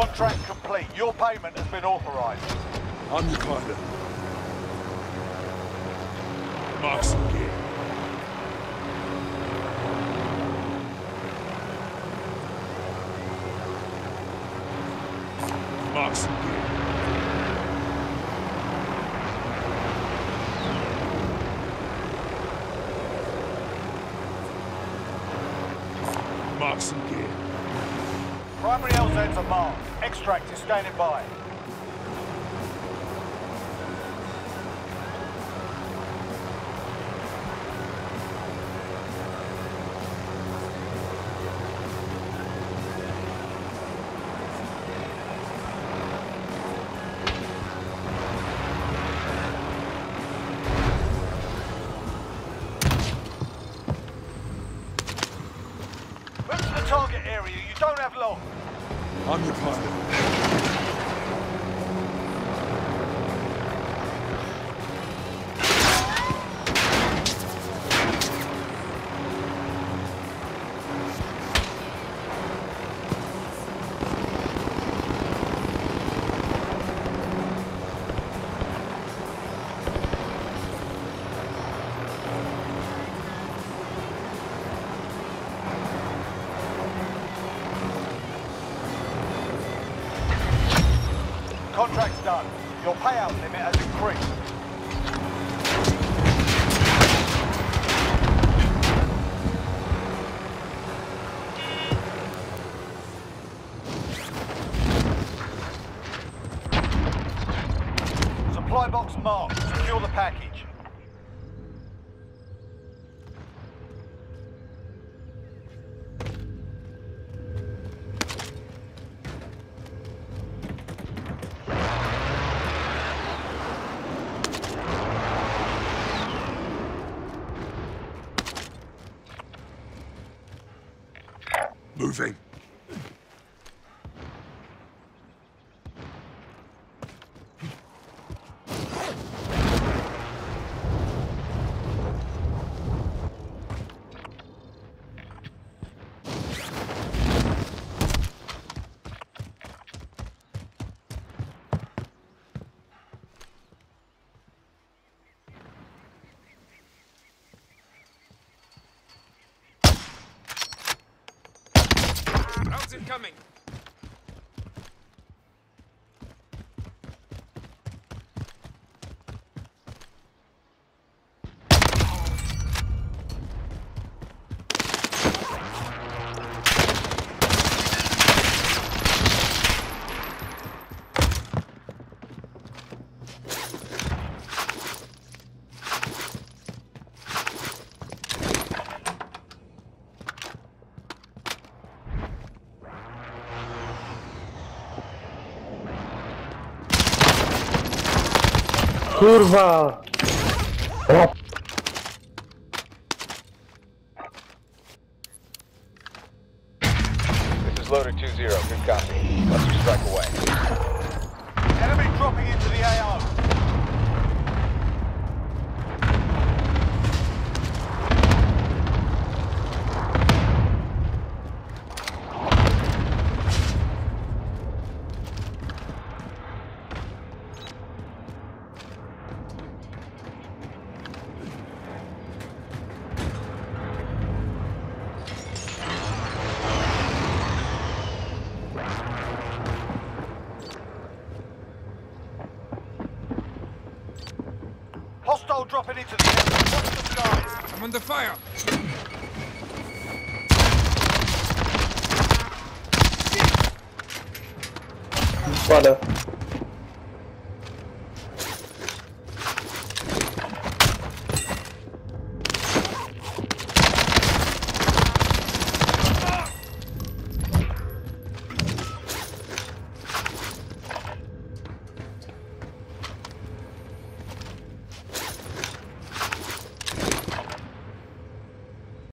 Contract complete. Your payment has been authorized. I'm your pilot. Mark some gear. Mark some gear. Mark some gear. Primary LZs are marked. Extract is standing by. Area. You don't have long. I'm your pilot. Contract's done. Your payout limit has increased. Supply box marked. Secure the package. Moving. Incoming. Kurwa! O, This is loader 2-0. Good copy. Cluster strike away. Enemy dropping into the AO. Hostile dropping into the area. Watch the skies. I'm under fire. Spada.